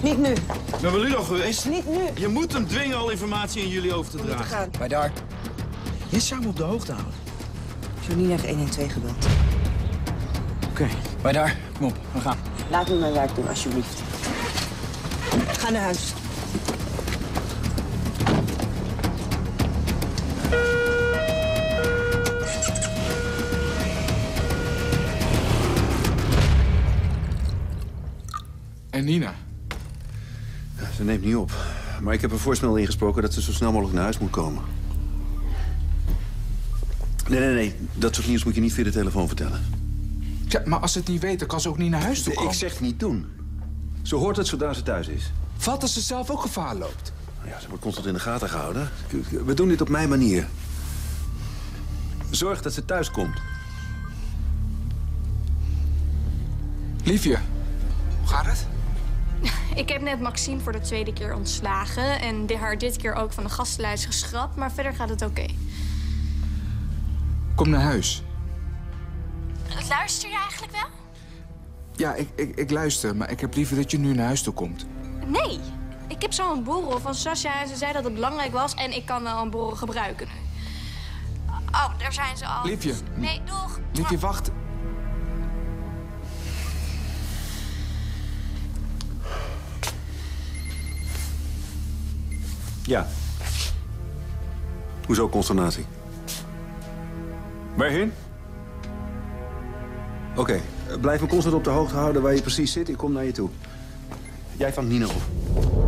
Niet nu. Ben wel u nog geweest? Niet nu. Je moet hem dwingen al informatie aan jullie over te We moeten dragen. gaan. Bij daar. Je zou me op de hoogte houden. Janine heeft 112 gebeld. Oké. Bij daar. Kom op, we gaan. Laat me mijn werk doen, alsjeblieft. Ga naar huis. En Nina? Ze neemt niet op. Maar ik heb een voorstel ingesproken dat ze zo snel mogelijk naar huis moet komen. Nee, nee, nee. Dat soort nieuws moet je niet via de telefoon vertellen. Ja, maar als ze het niet weet, dan kan ze ook niet naar huis toe komen. Ik zeg niet doen. Ze hoort het zodra ze thuis is. Wat als ze zelf ook gevaar loopt? Ja, ze wordt constant in de gaten gehouden. We doen dit op mijn manier. Zorg dat ze thuis komt. Liefje, hoe gaat het? Ik heb net Maxime voor de tweede keer ontslagen en haar dit keer ook van de gastenlijst geschrapt, maar verder gaat het oké. Kom naar huis. Luister je eigenlijk wel? Ja, ik, ik, ik luister, maar ik heb liever dat je nu naar huis toe komt. Nee. Ik heb zo'n borrel van Sascha en ze zei dat het belangrijk was en ik kan wel een borrel gebruiken nu. Oh, daar zijn ze al. Liefje. Nee, doeg. Liefje, wacht. Ja. Hoezo consternatie? Waarheen? Oké, eh, blijf me constant op de hoogte houden waar je precies zit. Ik kom naar je toe. Jij vangt Nina op.